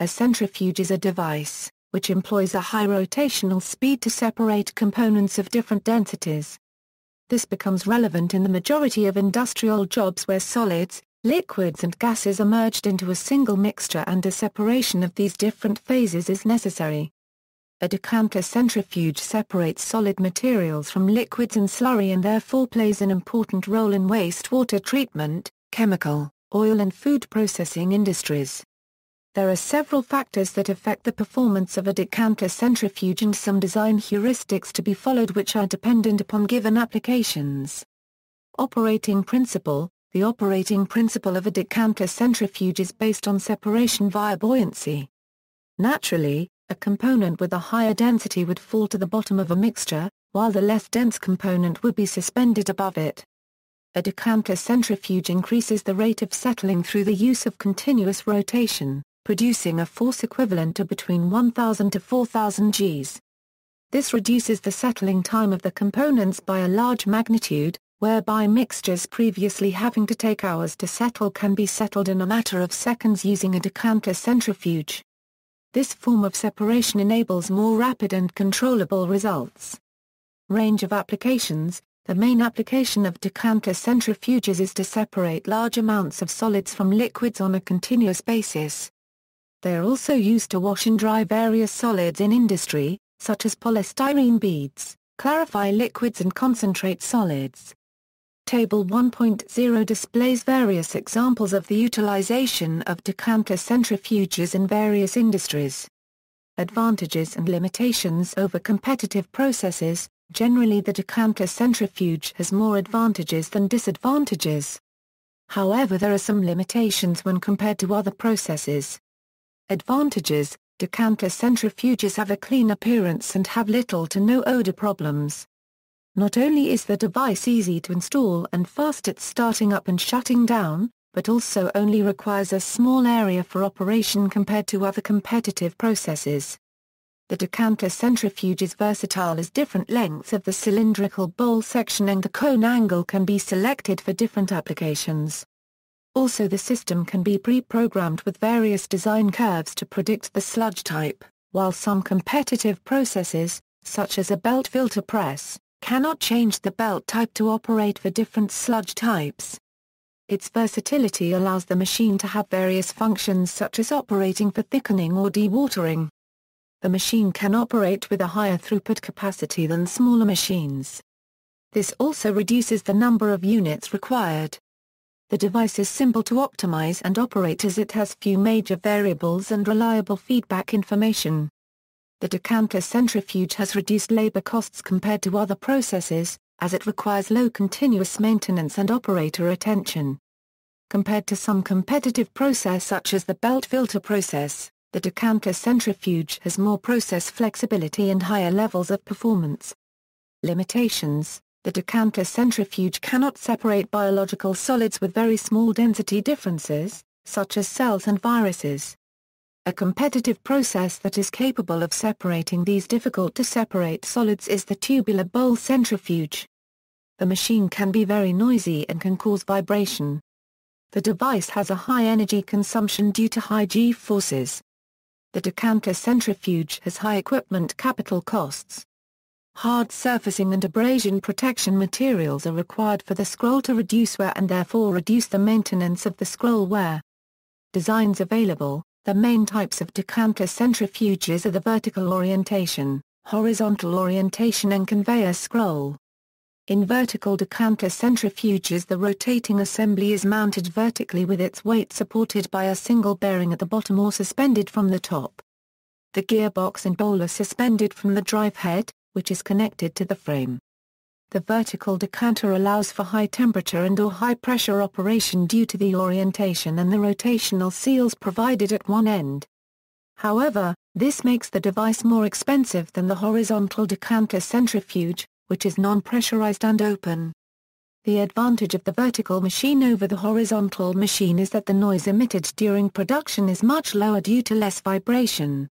A centrifuge is a device, which employs a high rotational speed to separate components of different densities. This becomes relevant in the majority of industrial jobs where solids, liquids and gases are merged into a single mixture and a separation of these different phases is necessary. A decanter centrifuge separates solid materials from liquids and slurry and therefore plays an important role in wastewater treatment, chemical, oil and food processing industries. There are several factors that affect the performance of a decanter centrifuge and some design heuristics to be followed which are dependent upon given applications. Operating principle The operating principle of a decanter centrifuge is based on separation via buoyancy. Naturally, a component with a higher density would fall to the bottom of a mixture, while the less dense component would be suspended above it. A decanter centrifuge increases the rate of settling through the use of continuous rotation producing a force equivalent to between 1,000 to 4,000 Gs. This reduces the settling time of the components by a large magnitude, whereby mixtures previously having to take hours to settle can be settled in a matter of seconds using a decanter centrifuge. This form of separation enables more rapid and controllable results. Range of applications The main application of decanter centrifuges is to separate large amounts of solids from liquids on a continuous basis. They are also used to wash and dry various solids in industry, such as polystyrene beads, clarify liquids and concentrate solids. Table 1.0 displays various examples of the utilization of decanter centrifuges in various industries. Advantages and limitations over competitive processes Generally the decanter centrifuge has more advantages than disadvantages. However there are some limitations when compared to other processes. Advantages Decanter centrifuges have a clean appearance and have little to no odor problems. Not only is the device easy to install and fast at starting up and shutting down, but also only requires a small area for operation compared to other competitive processes. The decanter centrifuge is versatile as different lengths of the cylindrical bowl section and the cone angle can be selected for different applications. Also the system can be pre-programmed with various design curves to predict the sludge type, while some competitive processes, such as a belt filter press, cannot change the belt type to operate for different sludge types. Its versatility allows the machine to have various functions such as operating for thickening or dewatering. The machine can operate with a higher throughput capacity than smaller machines. This also reduces the number of units required. The device is simple to optimize and operate as it has few major variables and reliable feedback information. The decanter centrifuge has reduced labor costs compared to other processes, as it requires low continuous maintenance and operator attention. Compared to some competitive process such as the belt filter process, the decanter centrifuge has more process flexibility and higher levels of performance. Limitations the decanter centrifuge cannot separate biological solids with very small density differences, such as cells and viruses. A competitive process that is capable of separating these difficult-to-separate solids is the tubular bowl centrifuge. The machine can be very noisy and can cause vibration. The device has a high energy consumption due to high G-forces. The decanter centrifuge has high equipment capital costs. Hard surfacing and abrasion protection materials are required for the scroll to reduce wear and therefore reduce the maintenance of the scroll wear. Designs available The main types of decanter centrifuges are the vertical orientation, horizontal orientation and conveyor scroll. In vertical decanter centrifuges the rotating assembly is mounted vertically with its weight supported by a single bearing at the bottom or suspended from the top. The gearbox and bowl are suspended from the drive head, which is connected to the frame. The vertical decanter allows for high temperature and or high pressure operation due to the orientation and the rotational seals provided at one end. However, this makes the device more expensive than the horizontal decanter centrifuge, which is non-pressurized and open. The advantage of the vertical machine over the horizontal machine is that the noise emitted during production is much lower due to less vibration.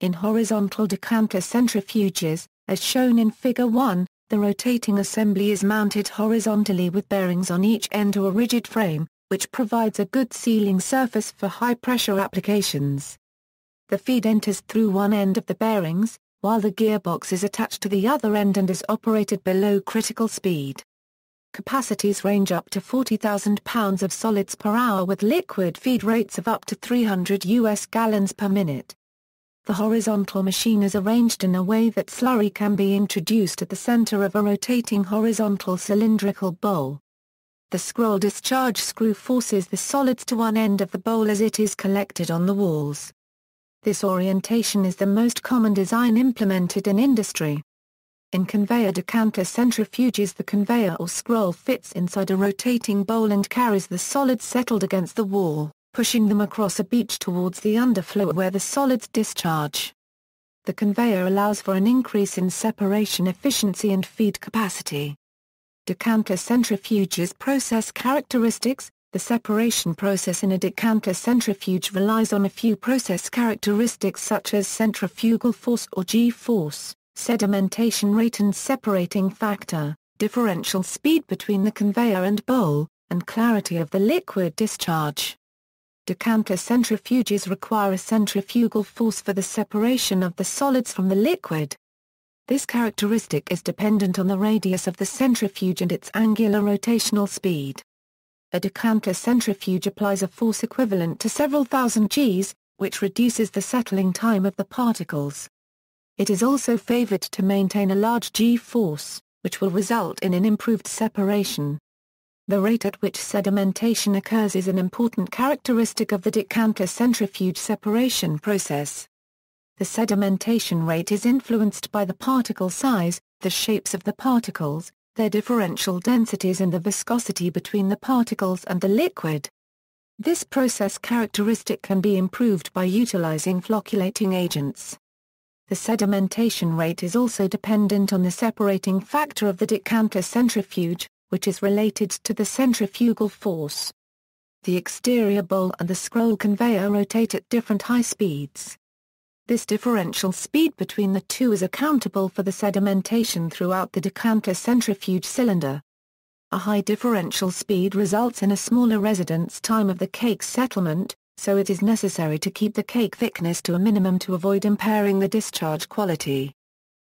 In horizontal decanter centrifuges, as shown in Figure 1, the rotating assembly is mounted horizontally with bearings on each end to a rigid frame, which provides a good sealing surface for high-pressure applications. the feed enters through one end of the bearings, while the gearbox is attached to the other end and is operated below critical speed. Capacities range up to 40,000 pounds of solids per hour with liquid feed rates of up to 300 US gallons per minute. The horizontal machine is arranged in a way that slurry can be introduced at the center of a rotating horizontal cylindrical bowl. The scroll discharge screw forces the solids to one end of the bowl as it is collected on the walls. This orientation is the most common design implemented in industry. In conveyor decanter centrifuges the conveyor or scroll fits inside a rotating bowl and carries the solids settled against the wall, pushing them across a beach towards the underflow where the solids discharge. The conveyor allows for an increase in separation efficiency and feed capacity. Decanter centrifuges process characteristics, the separation process in a decanter centrifuge relies on a few process characteristics such as centrifugal force or G-force, sedimentation rate and separating factor, differential speed between the conveyor and bowl, and clarity of the liquid discharge. Decanter centrifuges require a centrifugal force for the separation of the solids from the liquid. This characteristic is dependent on the radius of the centrifuge and its angular rotational speed. A decanter centrifuge applies a force equivalent to several thousand Gs, which reduces the settling time of the particles. It is also favored to maintain a large G-force, which will result in an improved separation. The rate at which sedimentation occurs is an important characteristic of the decanter centrifuge separation process. The sedimentation rate is influenced by the particle size, the shapes of the particles, their differential densities and the viscosity between the particles and the liquid. This process characteristic can be improved by utilizing flocculating agents. The sedimentation rate is also dependent on the separating factor of the decanter centrifuge, which is related to the centrifugal force. The exterior bowl and the scroll conveyor rotate at different high speeds. This differential speed between the two is accountable for the sedimentation throughout the decanter centrifuge cylinder. A high differential speed results in a smaller residence time of the cake settlement, so it is necessary to keep the cake thickness to a minimum to avoid impairing the discharge quality.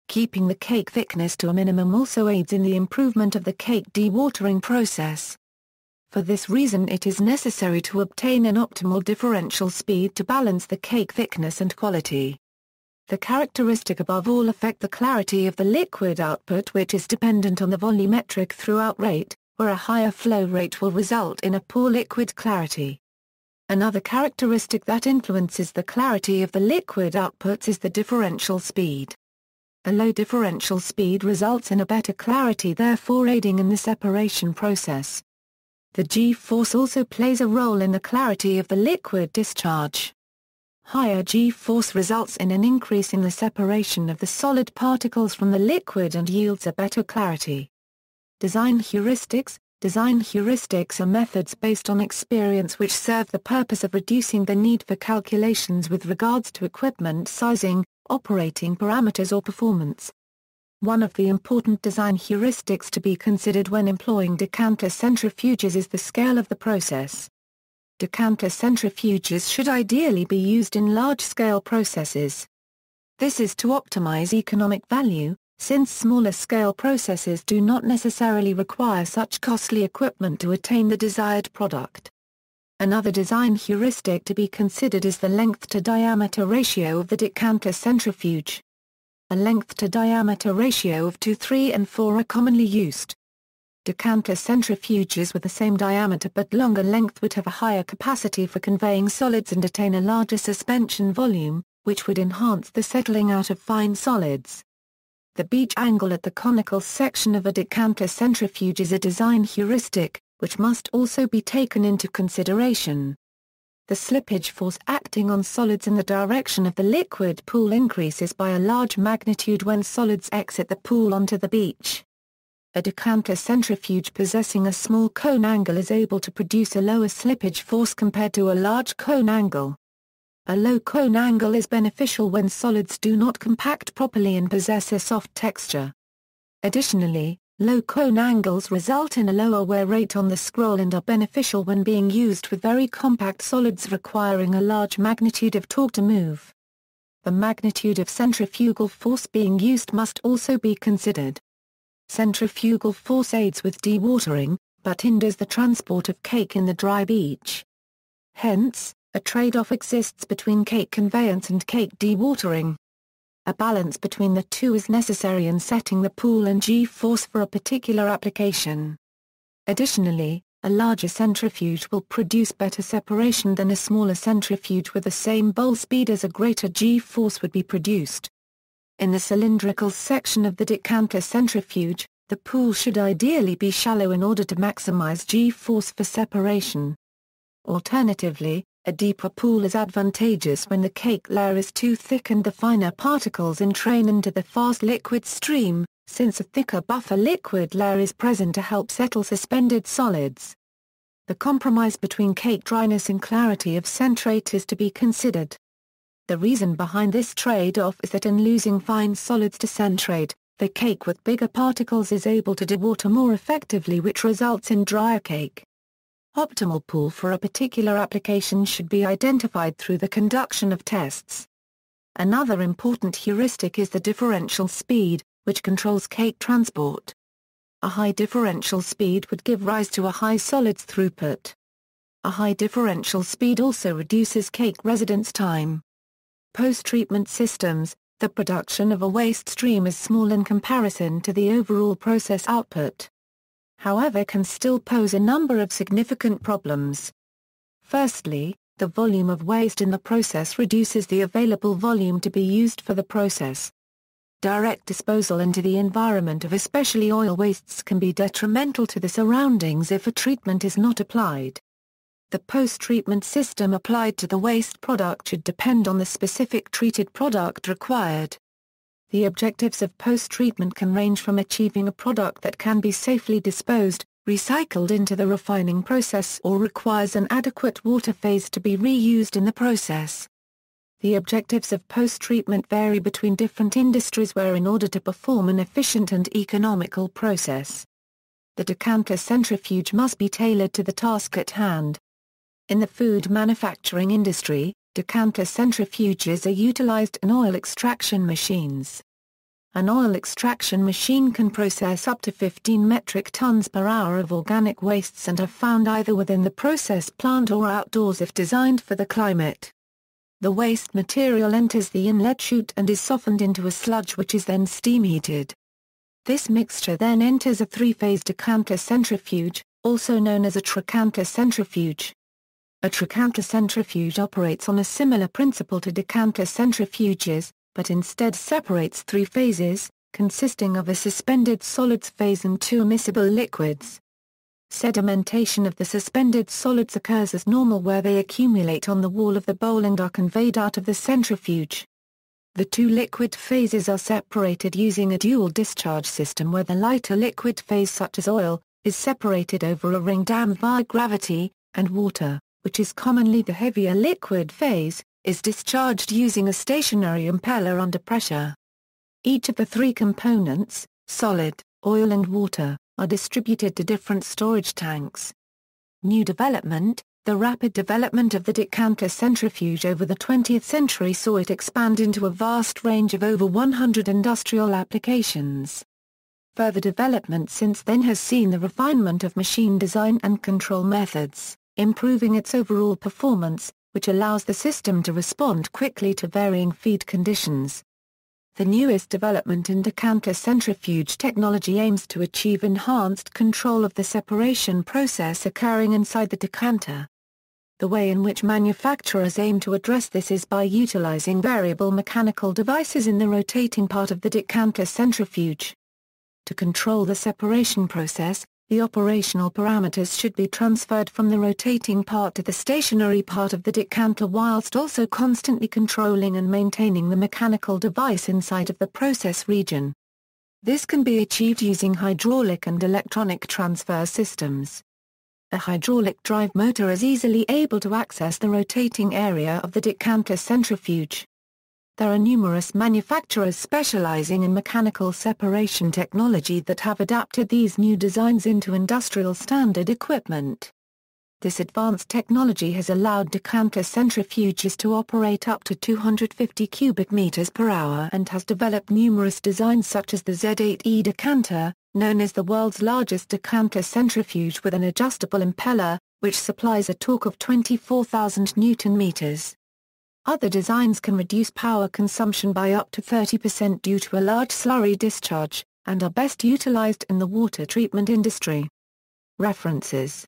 Keeping the cake thickness to a minimum also aids in the improvement of the cake dewatering process. For this reason it is necessary to obtain an optimal differential speed to balance the cake thickness and quality. The characteristic above all affect the clarity of the liquid output which is dependent on the volumetric throughout rate, where a higher flow rate will result in a poor liquid clarity. Another characteristic that influences the clarity of the liquid outputs is the differential speed. A low differential speed results in a better clarity therefore aiding in the separation process. The G-force also plays a role in the clarity of the liquid discharge. Higher G-force results in an increase in the separation of the solid particles from the liquid and yields a better clarity. Design heuristics Design heuristics are methods based on experience which serve the purpose of reducing the need for calculations with regards to equipment sizing, operating parameters or performance. One of the important design heuristics to be considered when employing decanter centrifuges is the scale of the process. Decanter centrifuges should ideally be used in large-scale processes. This is to optimize economic value, since smaller-scale processes do not necessarily require such costly equipment to attain the desired product. Another design heuristic to be considered is the length-to-diameter ratio of the decanter centrifuge. A length-to-diameter ratio of 2 3 and 4 are commonly used. Decanter centrifuges with the same diameter but longer length would have a higher capacity for conveying solids and attain a larger suspension volume, which would enhance the settling out of fine solids. The beach angle at the conical section of a decanter centrifuge is a design heuristic, which must also be taken into consideration. The slippage force acting on solids in the direction of the liquid pool increases by a large magnitude when solids exit the pool onto the beach. A decanter centrifuge possessing a small cone angle is able to produce a lower slippage force compared to a large cone angle. A low cone angle is beneficial when solids do not compact properly and possess a soft texture. Additionally, Low cone angles result in a lower wear rate on the scroll and are beneficial when being used with very compact solids requiring a large magnitude of torque to move. the magnitude of centrifugal force being used must also be considered. Centrifugal force aids with dewatering, but hinders the transport of cake in the dry beach. Hence, a trade-off exists between cake conveyance and cake dewatering. A balance between the two is necessary in setting the pool and G-force for a particular application. Additionally, a larger centrifuge will produce better separation than a smaller centrifuge with the same bowl speed as a greater G-force would be produced. In the cylindrical section of the decanter centrifuge, the pool should ideally be shallow in order to maximize G-force for separation. Alternatively, a deeper pool is advantageous when the cake layer is too thick and the finer particles entrain into the fast liquid stream, since a thicker buffer liquid layer is present to help settle suspended solids. The compromise between cake dryness and clarity of centrate is to be considered. The reason behind this trade-off is that in losing fine solids to centrate, the cake with bigger particles is able to dewater more effectively which results in drier cake. Optimal pool for a particular application should be identified through the conduction of tests. Another important heuristic is the differential speed, which controls cake transport. A high differential speed would give rise to a high solids throughput. A high differential speed also reduces cake residence time. Post-treatment systems, the production of a waste stream is small in comparison to the overall process output. However can still pose a number of significant problems. Firstly, the volume of waste in the process reduces the available volume to be used for the process. Direct disposal into the environment of especially oil wastes can be detrimental to the surroundings if a treatment is not applied. The post-treatment system applied to the waste product should depend on the specific treated product required. The objectives of post-treatment can range from achieving a product that can be safely disposed, recycled into the refining process or requires an adequate water phase to be reused in the process. The objectives of post-treatment vary between different industries where in order to perform an efficient and economical process, the decanter centrifuge must be tailored to the task at hand. In the food manufacturing industry, decanter centrifuges are utilized in oil extraction machines. An oil extraction machine can process up to 15 metric tons per hour of organic wastes and are found either within the process plant or outdoors if designed for the climate. The waste material enters the inlet chute and is softened into a sludge which is then steam heated. This mixture then enters a three-phase decanter centrifuge, also known as a Tricanter centrifuge. A Tricanter centrifuge operates on a similar principle to decanter centrifuges, but instead separates three phases, consisting of a suspended solids phase and two immiscible liquids. Sedimentation of the suspended solids occurs as normal where they accumulate on the wall of the bowl and are conveyed out of the centrifuge. The two liquid phases are separated using a dual discharge system where the lighter liquid phase such as oil, is separated over a ring dam via gravity, and water, which is commonly the heavier liquid phase, is discharged using a stationary impeller under pressure. Each of the three components, solid, oil and water, are distributed to different storage tanks. New development The rapid development of the decanter centrifuge over the 20th century saw it expand into a vast range of over 100 industrial applications. Further development since then has seen the refinement of machine design and control methods, improving its overall performance, which allows the system to respond quickly to varying feed conditions. The newest development in decanter centrifuge technology aims to achieve enhanced control of the separation process occurring inside the decanter. The way in which manufacturers aim to address this is by utilizing variable mechanical devices in the rotating part of the decanter centrifuge. To control the separation process, the operational parameters should be transferred from the rotating part to the stationary part of the decanter whilst also constantly controlling and maintaining the mechanical device inside of the process region. This can be achieved using hydraulic and electronic transfer systems. A hydraulic drive motor is easily able to access the rotating area of the decanter centrifuge. There are numerous manufacturers specializing in mechanical separation technology that have adapted these new designs into industrial standard equipment. This advanced technology has allowed decanter centrifuges to operate up to 250 cubic meters per hour and has developed numerous designs such as the Z8E decanter, known as the world's largest decanter centrifuge with an adjustable impeller, which supplies a torque of 24,000 newton-meters. Other designs can reduce power consumption by up to 30% due to a large slurry discharge, and are best utilized in the water treatment industry. References